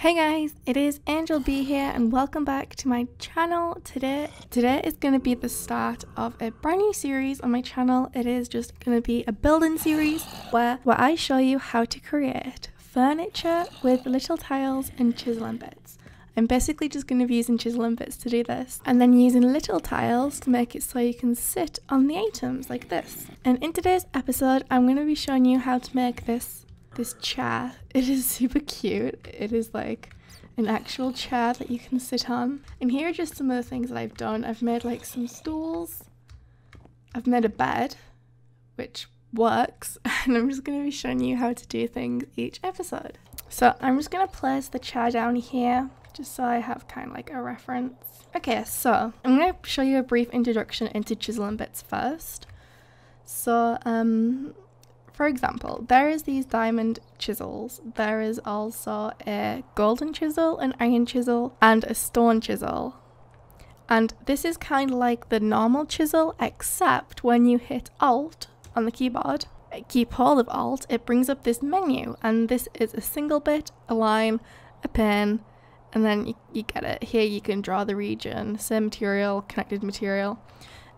Hey guys, it is Angel Bee here and welcome back to my channel. Today today is going to be the start of a brand new series on my channel. It is just going to be a building series where where I show you how to create furniture with little tiles and Chisel and Bits. I'm basically just going to be using Chisel and Bits to do this and then using little tiles to make it so you can sit on the items like this. And in today's episode, I'm going to be showing you how to make this this chair. It is super cute. It is like an actual chair that you can sit on. And here are just some of the things that I've done. I've made like some stools. I've made a bed, which works. And I'm just going to be showing you how to do things each episode. So I'm just going to place the chair down here just so I have kind of like a reference. Okay, so I'm going to show you a brief introduction into Chisel and bits first. So, um, for example, there is these diamond chisels. There is also a golden chisel, an iron chisel, and a stone chisel. And this is kind of like the normal chisel, except when you hit Alt on the keyboard, keep hold of Alt, it brings up this menu, and this is a single bit, a line, a pen, and then you, you get it. Here you can draw the region, same material, connected material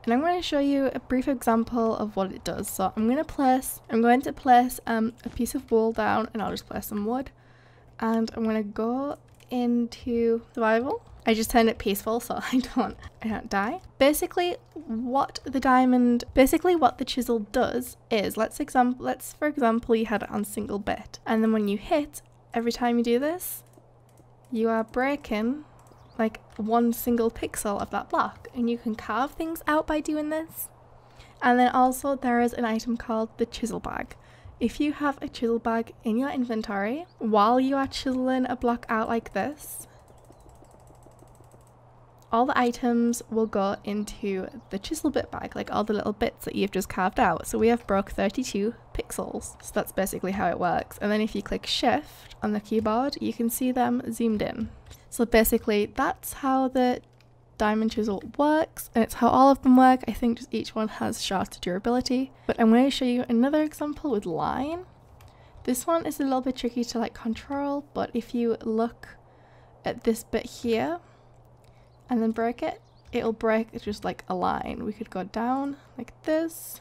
and I'm going to show you a brief example of what it does. So I'm going to place, I'm going to place um, a piece of wool down and I'll just place some wood and I'm going to go into survival. I just turned it peaceful so I don't, I don't die. Basically what the diamond, basically what the chisel does is, let's example, let's for example you had it on single bit and then when you hit, every time you do this, you are breaking like one single pixel of that block and you can carve things out by doing this. And then also there is an item called the chisel bag. If you have a chisel bag in your inventory while you are chiseling a block out like this, all the items will go into the chisel bit bag, like all the little bits that you've just carved out. So we have broke 32 pixels. So that's basically how it works. And then if you click shift on the keyboard, you can see them zoomed in. So basically that's how the diamond chisel works and it's how all of them work. I think just each one has shorter durability. But I'm going to show you another example with line. This one is a little bit tricky to like control, but if you look at this bit here and then break it, it'll break just like a line. We could go down like this.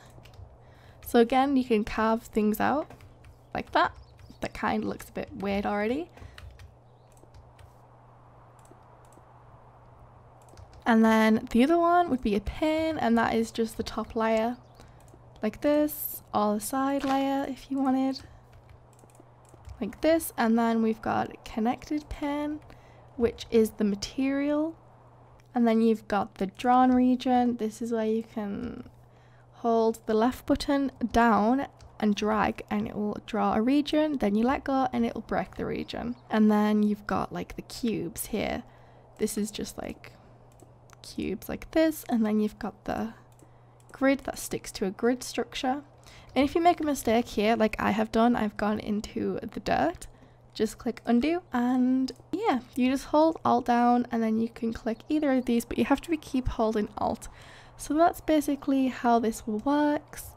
So again, you can carve things out like that. That kind of looks a bit weird already. And then the other one would be a pin and that is just the top layer like this or the side layer if you wanted like this. And then we've got connected pin which is the material. And then you've got the drawn region. This is where you can hold the left button down and drag and it will draw a region. Then you let go and it will break the region. And then you've got like the cubes here. This is just like cubes like this and then you've got the grid that sticks to a grid structure. And if you make a mistake here, like I have done, I've gone into the dirt, just click undo and yeah, you just hold alt down and then you can click either of these, but you have to keep holding alt. So that's basically how this works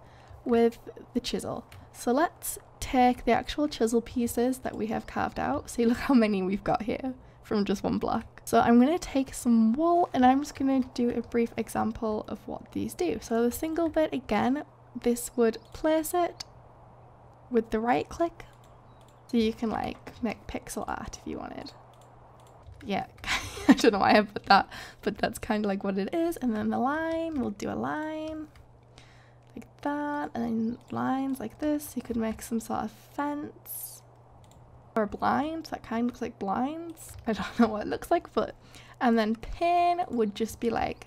with the chisel. So let's take the actual chisel pieces that we have carved out. See look how many we've got here from just one block. So I'm going to take some wool and I'm just going to do a brief example of what these do. So the single bit again, this would place it with the right click. So you can like make pixel art if you wanted. Yeah, I don't know why I put that, but that's kind of like what it is. And then the line, we'll do a line like that. And then lines like this. You could make some sort of fence or blinds that kind of looks like blinds. I don't know what it looks like but and then pin would just be like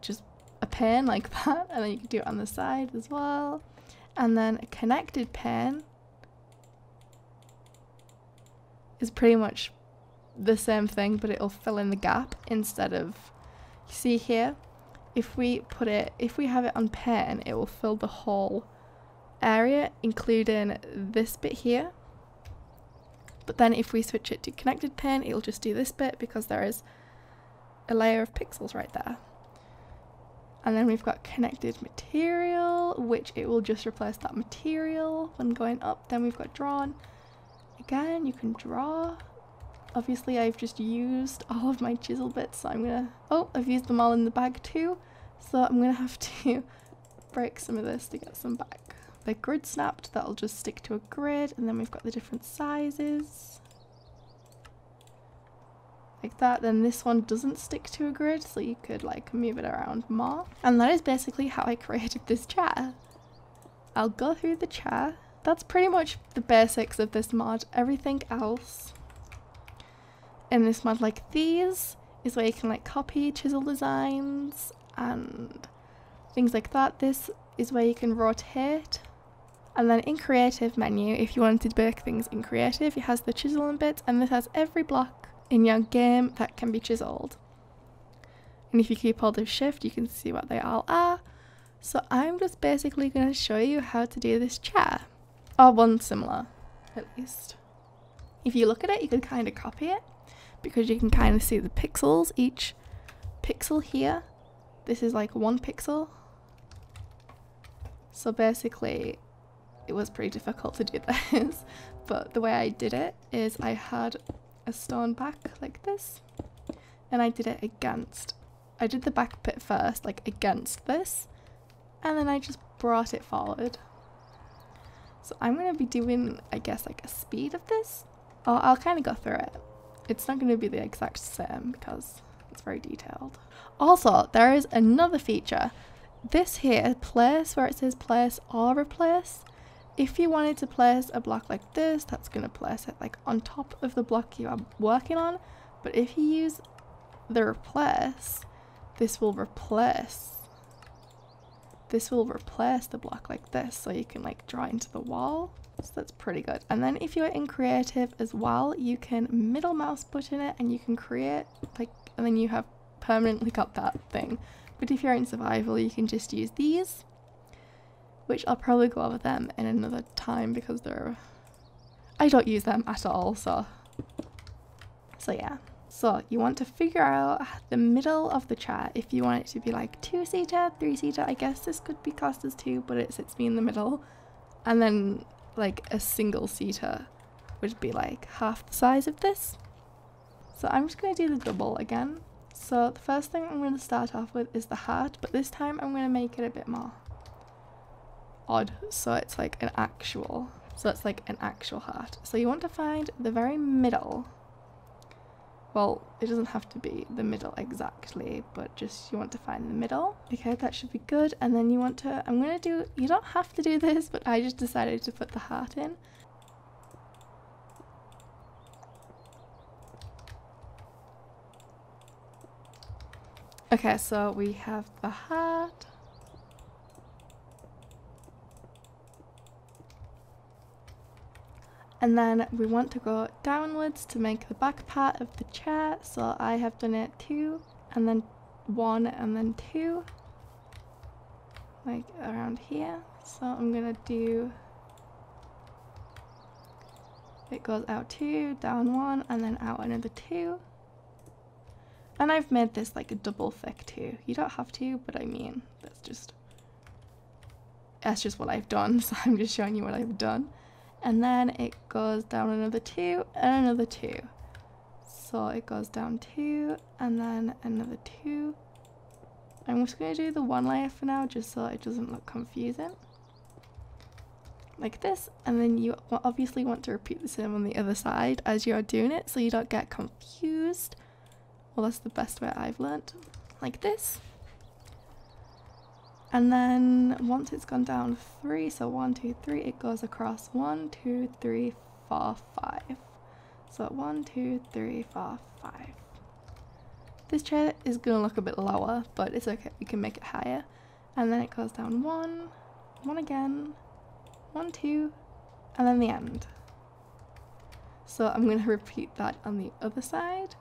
just a pin like that and then you can do it on the side as well. And then a connected pin is pretty much the same thing but it'll fill in the gap instead of see here if we put it if we have it on pen it will fill the whole area including this bit here but then if we switch it to connected pen, it'll just do this bit because there is a layer of pixels right there. And then we've got connected material, which it will just replace that material when going up. Then we've got drawn. again, you can draw. Obviously, I've just used all of my chisel bits, so I'm gonna... Oh, I've used them all in the bag too. So I'm gonna have to break some of this to get some back. The grid snapped, that'll just stick to a grid, and then we've got the different sizes. Like that, then this one doesn't stick to a grid, so you could like move it around more. And that is basically how I created this chair. I'll go through the chair. That's pretty much the basics of this mod. Everything else in this mod like these is where you can like copy chisel designs and things like that. This is where you can rotate. And then in creative menu, if you wanted to make things in creative, it has the chiseling bit and this has every block in your game that can be chiseled. And if you keep hold of shift, you can see what they all are. So I'm just basically going to show you how to do this chair. Or one similar, at least. If you look at it, you can kind of copy it because you can kind of see the pixels. Each pixel here, this is like one pixel. So basically, it was pretty difficult to do this, but the way I did it is I had a stone back like this, and I did it against. I did the back bit first, like against this, and then I just brought it forward. So I'm going to be doing, I guess, like a speed of this. I'll, I'll kind of go through it. It's not going to be the exact same because it's very detailed. Also, there is another feature. This here, place, where it says place or replace, if you wanted to place a block like this, that's going to place it like on top of the block you are working on. But if you use the replace, this will replace this will replace the block like this so you can like draw into the wall. So that's pretty good. And then if you're in creative as well you can middle mouse button it and you can create like and then you have permanently got that thing. But if you're in survival you can just use these which I'll probably go over them in another time because they're I don't use them at all so so yeah so you want to figure out the middle of the chair if you want it to be like two seater, three seater. I guess this could be classed as two, but it sits me in the middle. And then like a single seater would be like half the size of this. So I'm just going to do the double again. So the first thing I'm going to start off with is the heart, but this time I'm going to make it a bit more odd. So it's like an actual, so it's like an actual heart. So you want to find the very middle well, it doesn't have to be the middle exactly, but just you want to find the middle. Okay, that should be good. And then you want to, I'm to do, you don't have to do this, but I just decided to put the heart in. Okay, so we have the heart. And then we want to go downwards to make the back part of the chair. So I have done it two and then one and then two. Like around here. So I'm gonna do it goes out two down one and then out another two. And I've made this like a double thick too. You don't have to but I mean that's just that's just what I've done. So I'm just showing you what I've done and then it goes down another two and another two. So it goes down two and then another two. I'm just going to do the one layer for now just so it doesn't look confusing. Like this and then you obviously want to repeat the same on the other side as you're doing it so you don't get confused. Well that's the best way I've learned like this and then once it's gone down three, so one, two, three, it goes across one, two, three, four, five. So one, two, three, four, five. This chair is gonna look a bit lower, but it's okay, we can make it higher. And then it goes down one, one again, one, two, and then the end. So I'm gonna repeat that on the other side,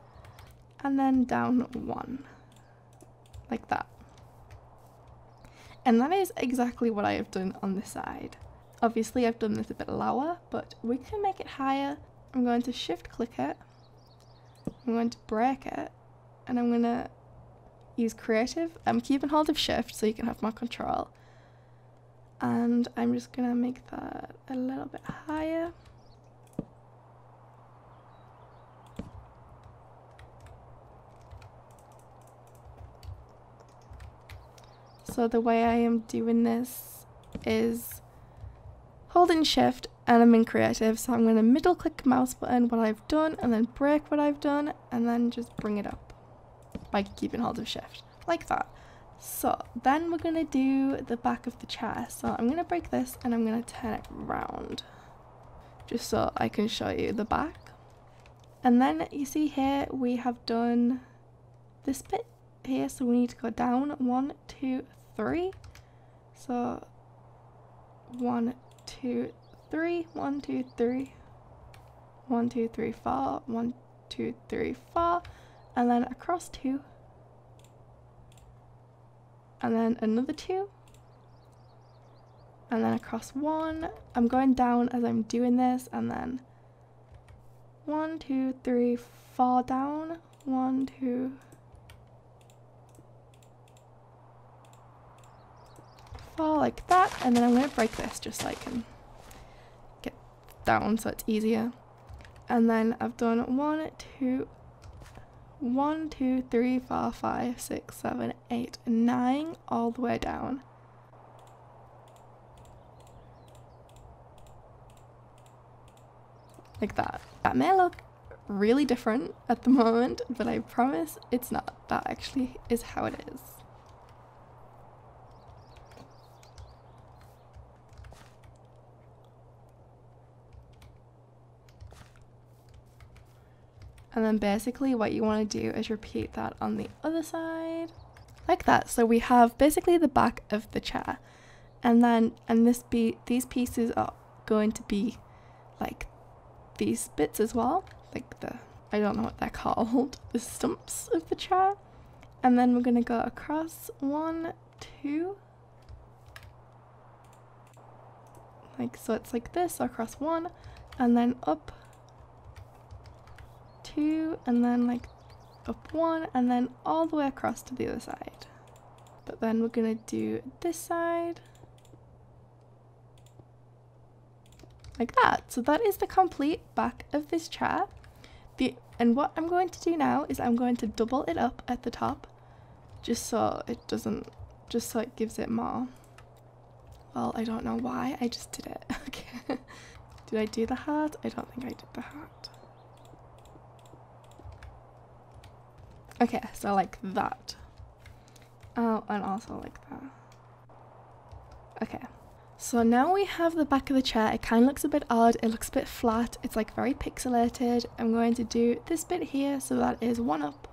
and then down one, like that. And that is exactly what I have done on this side. Obviously I've done this a bit lower, but we can make it higher. I'm going to shift click it. I'm going to break it. And I'm going to use creative. I'm keeping hold of shift so you can have more control. And I'm just going to make that a little bit higher. So the way I am doing this is holding shift and I'm in creative. So I'm going to middle click mouse button what I've done and then break what I've done and then just bring it up by keeping hold of shift like that. So then we're going to do the back of the chair. So I'm going to break this and I'm going to turn it round just so I can show you the back. And then you see here we have done this bit here so we need to go down one two three. So one two three one two three. One two three four. One two three four. And then across two. And then another two. And then across one. I'm going down as I'm doing this. And then one two three four down. One two fall like that and then I'm going to break this just so I can get down so it's easier. And then I've done one two one two three four five six seven eight nine all the way down. Like that. That may look really different at the moment but I promise it's not. That actually is how it is And then basically what you want to do is repeat that on the other side like that. So we have basically the back of the chair. And then and this be these pieces are going to be like these bits as well like the I don't know what they're called the stumps of the chair. And then we're gonna go across one two. Like so it's like this across one and then up two and then like up one and then all the way across to the other side. But then we're gonna do this side like that. So that is the complete back of this chair. The and what I'm going to do now is I'm going to double it up at the top just so it doesn't just so it gives it more. Well, I don't know why. I just did it. okay. did I do the heart? I don't think I did the heart. Okay, so like that. Oh, and also like that. Okay. So now we have the back of the chair. It kind of looks a bit odd. It looks a bit flat. It's like very pixelated. I'm going to do this bit here. So that is one up.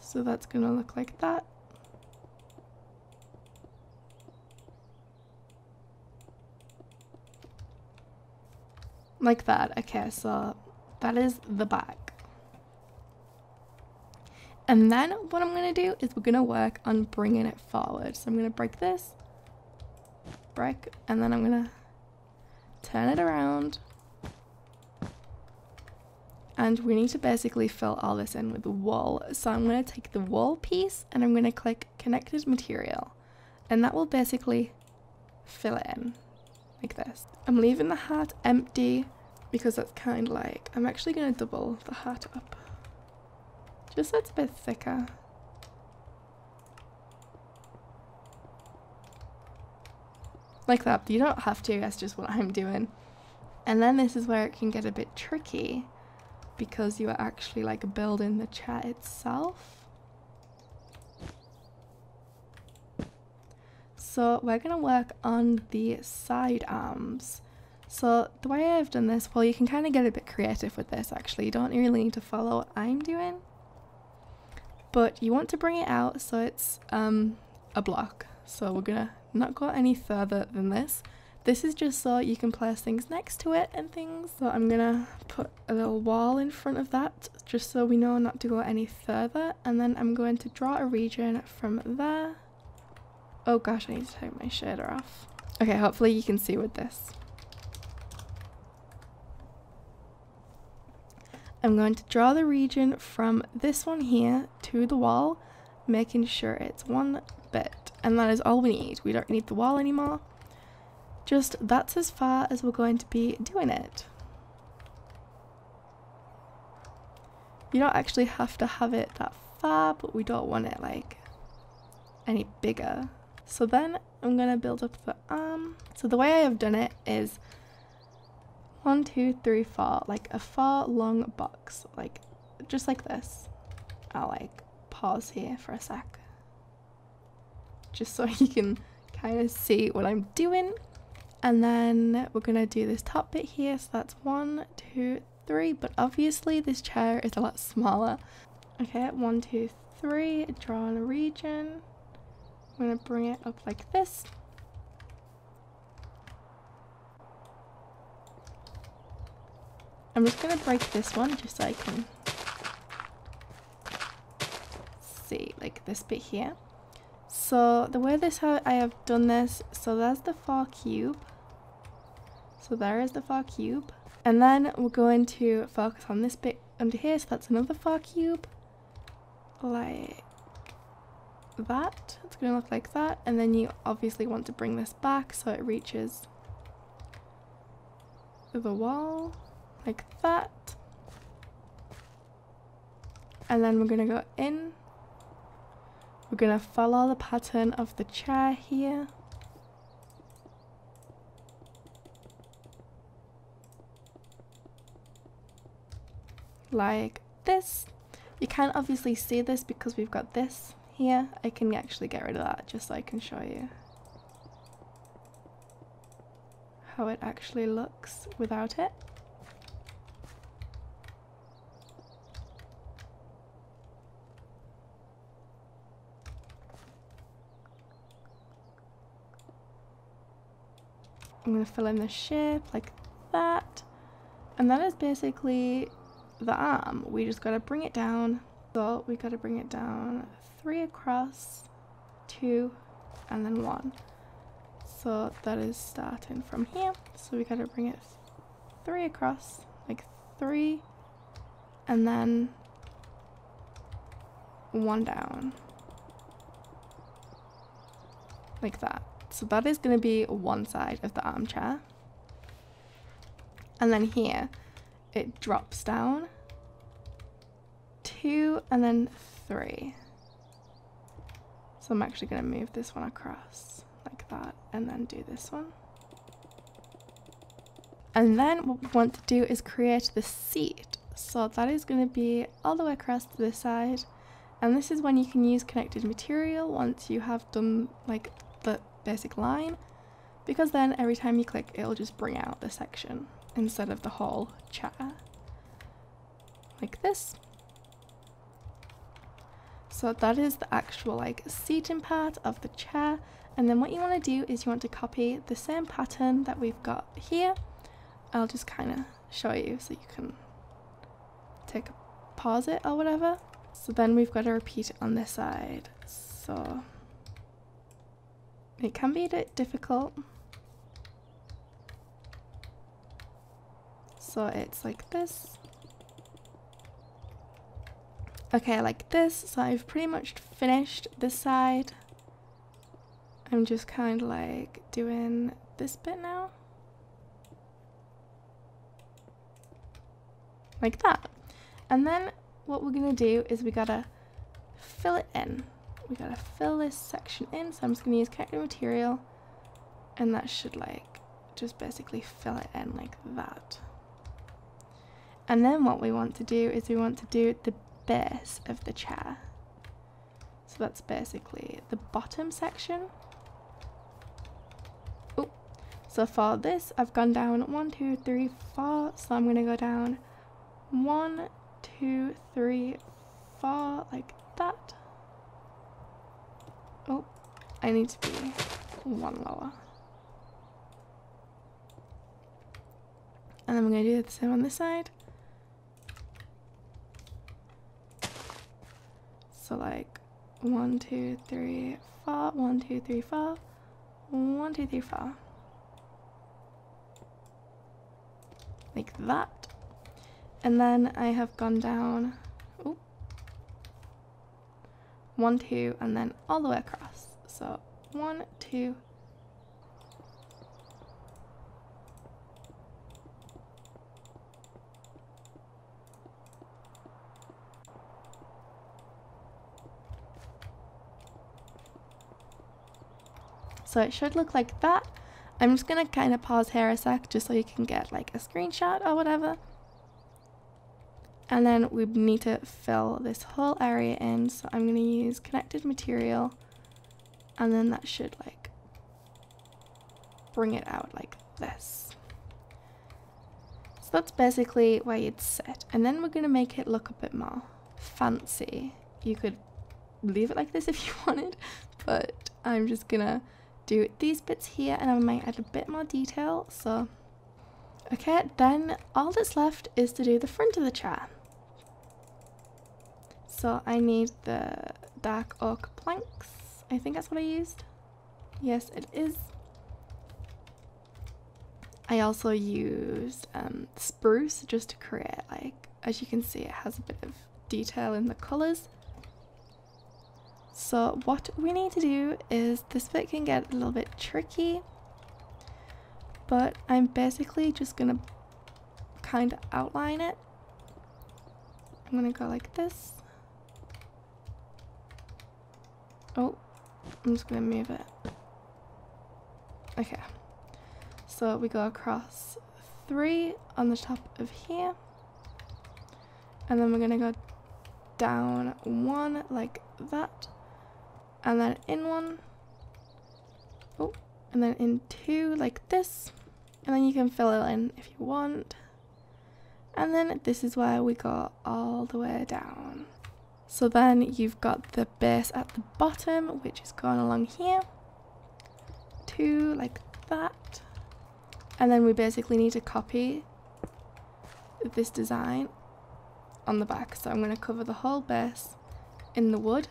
So that's going to look like that. Like that. Okay, so that is the back. And then what I'm going to do is we're going to work on bringing it forward. So I'm going to break this, break, and then I'm going to turn it around. And we need to basically fill all this in with the wool. So I'm going to take the wool piece and I'm going to click connected material. And that will basically fill it in like this. I'm leaving the heart empty because that's kind of like, I'm actually going to double the heart up. Just it's a bit thicker. Like that. You don't have to, that's just what I'm doing. And then this is where it can get a bit tricky because you are actually like building the chair itself. So we're going to work on the side arms. So the way I've done this, well you can kind of get a bit creative with this actually. You don't really need to follow what I'm doing but you want to bring it out so it's um, a block. So we're gonna not go any further than this. This is just so you can place things next to it and things. So I'm gonna put a little wall in front of that just so we know not to go any further. And then I'm going to draw a region from there. Oh gosh, I need to take my shader off. Okay, hopefully you can see with this. I'm going to draw the region from this one here to the wall, making sure it's one bit. And that is all we need. We don't need the wall anymore. Just that's as far as we're going to be doing it. You don't actually have to have it that far, but we don't want it like any bigger. So then I'm gonna build up the arm. So the way I have done it is one, two, three, four, like a four long box, like just like this. I'll like pause here for a sec. Just so you can kind of see what I'm doing. And then we're gonna do this top bit here. So that's one, two, three. But obviously this chair is a lot smaller. Okay, one, two, three. Draw on a region. I'm gonna bring it up like this. I'm just gonna break this one just so I can see like this bit here. So the way this how I have done this, so that's the far cube. So there is the far cube. And then we're going to focus on this bit under here, so that's another far cube. Like that. It's to look like that. And then you obviously want to bring this back so it reaches the wall like that. And then we're going to go in. We're going to follow the pattern of the chair here. Like this. You can't obviously see this because we've got this here. I can actually get rid of that just so I can show you how it actually looks without it. I'm going to fill in the shape like that. And that is basically the arm. We just got to bring it down. So we got to bring it down three across, two, and then one. So that is starting from here. So we got to bring it three across, like three, and then one down. Like that. So that is going to be one side of the armchair. And then here, it drops down. Two and then three. So I'm actually going to move this one across like that and then do this one. And then what we want to do is create the seat. So that is going to be all the way across to this side. And this is when you can use connected material once you have done like basic line because then every time you click it'll just bring out the section instead of the whole chair like this. So that is the actual like seating part of the chair. And then what you want to do is you want to copy the same pattern that we've got here. I'll just kind of show you so you can take a pause it or whatever. So then we've got to repeat it on this side. So it can be a bit difficult. So it's like this. Okay, like this. So I've pretty much finished this side. I'm just kind of like doing this bit now. Like that. And then what we're going to do is we got to fill it in we gotta fill this section in. So I'm just gonna use connected material and that should like just basically fill it in like that. And then what we want to do is we want to do the base of the chair. So that's basically the bottom section. Oh, so for this I've gone down one, two, three, four. So I'm gonna go down one, two, three, four, like that. Oh, I need to be one lower. And then I'm going to do the same on this side. So like one, two, three, four, one, two, three, four, one, two, three, four. Like that. And then I have gone down one, two, and then all the way across. So one, two, So it should look like that. I'm just gonna kind of pause here a sec just so you can get like a screenshot or whatever. And then we need to fill this whole area in. So I'm gonna use connected material and then that should like bring it out like this. So that's basically where you'd sit. And then we're gonna make it look a bit more fancy. You could leave it like this if you wanted, but I'm just gonna do these bits here and I might add a bit more detail. So, okay, then all that's left is to do the front of the chair. So I need the dark oak planks. I think that's what I used. Yes, it is. I also used um, spruce just to create like, as you can see, it has a bit of detail in the colours. So what we need to do is this bit can get a little bit tricky, but I'm basically just gonna kind of outline it. I'm gonna go like this. Oh, I'm just gonna move it. Okay, so we go across three on the top of here, and then we're gonna go down one like that. And then in one. Oh and then in two like this. And then you can fill it in if you want. And then this is where we go all the way down so then you've got the base at the bottom which is going along here. Two like that. And then we basically need to copy this design on the back. So I'm going to cover the whole base in the wood.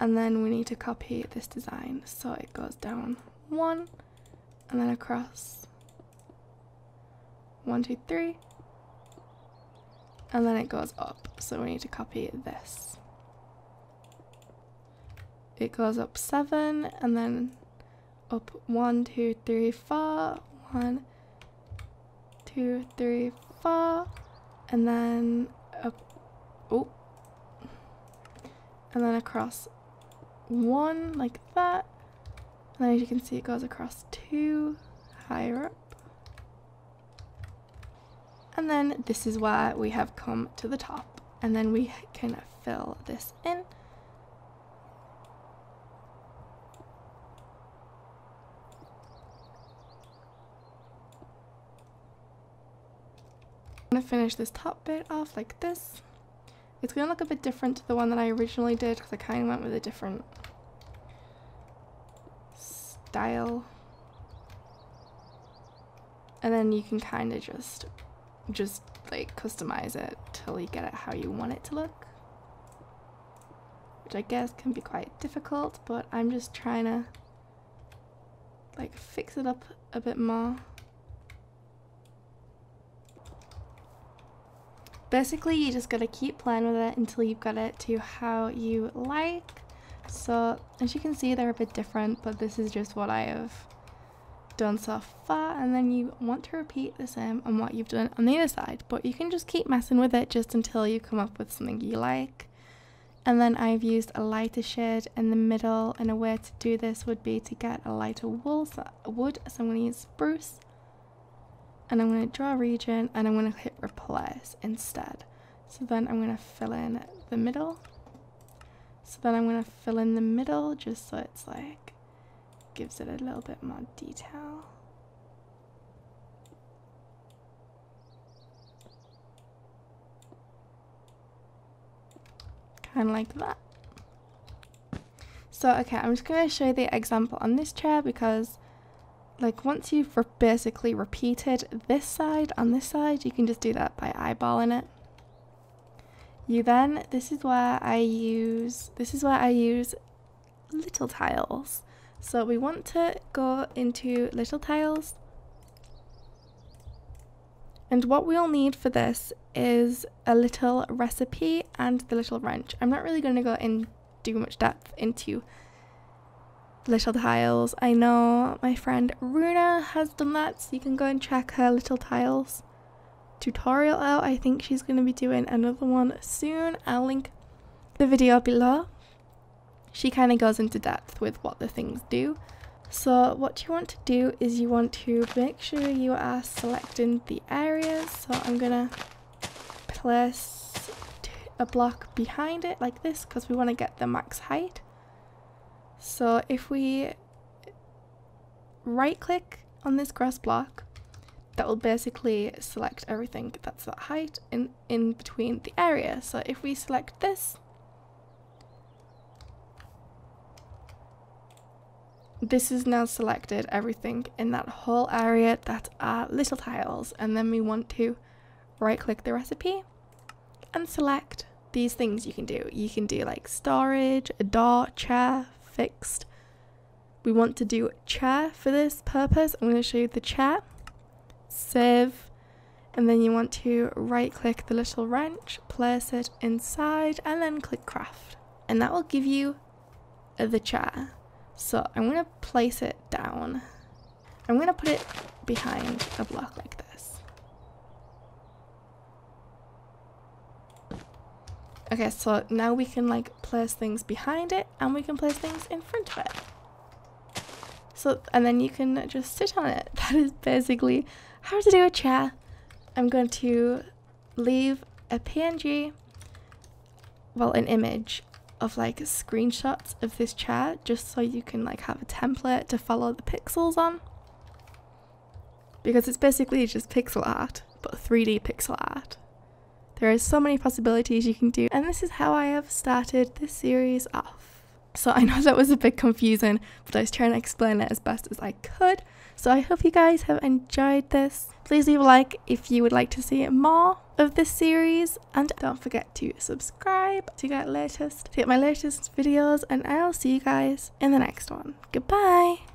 And then we need to copy this design. So it goes down one and then across. One two three and then it goes up. So we need to copy this. It goes up seven and then up one two three four. One two three four. And then up oh and then across one like that. And then as you can see it goes across two higher up. And then this is where we have come to the top. And then we can fill this in. I'm to finish this top bit off like this. It's going to look a bit different to the one that I originally did because I kind of went with a different style. And then you can kind of just, just like customize it till you get it how you want it to look. Which I guess can be quite difficult, but I'm just trying to like fix it up a bit more. basically you just gotta keep playing with it until you've got it to how you like. So as you can see they're a bit different but this is just what I have done so far and then you want to repeat the same on what you've done on the other side but you can just keep messing with it just until you come up with something you like. And then I've used a lighter shade in the middle and a way to do this would be to get a lighter wool, so, wood so I'm going to use spruce and I'm going to draw a region and I'm going to hit replace instead. So then I'm going to fill in the middle. So then I'm going to fill in the middle just so it's like gives it a little bit more detail. Kind of like that. So okay, I'm just going to show you the example on this chair because like once you've re basically repeated this side on this side, you can just do that by eyeballing it. You then, this is where I use, this is where I use little tiles. So we want to go into little tiles. And what we'll need for this is a little recipe and the little wrench. I'm not really going to go in too much depth into little tiles. I know my friend Runa has done that, so you can go and check her little tiles tutorial out. I think she's going to be doing another one soon. I'll link the video below. She kind of goes into depth with what the things do. So what you want to do is you want to make sure you are selecting the areas. So I'm gonna place a block behind it like this because we want to get the max height. So if we right click on this grass block, that will basically select everything that's that height in, in between the area. So if we select this, this is now selected everything in that whole area that are little tiles and then we want to right click the recipe and select these things you can do. You can do like storage, a door, chair, fixed. We want to do chair for this purpose. I'm going to show you the chair. Save. And then you want to right click the little wrench, place it inside, and then click craft. And that will give you the chair. So I'm going to place it down. I'm going to put it behind a block like this. Okay, so now we can like place things behind it and we can place things in front of it. So, and then you can just sit on it. That is basically how to do a chair. I'm going to leave a PNG, well, an image of like screenshots of this chair just so you can like have a template to follow the pixels on. Because it's basically just pixel art, but 3D pixel art. There are so many possibilities you can do, and this is how I have started this series off. So I know that was a bit confusing, but I was trying to explain it as best as I could. So I hope you guys have enjoyed this. Please leave a like if you would like to see more of this series and don't forget to subscribe to get latest to get my latest videos and I'll see you guys in the next one. Goodbye!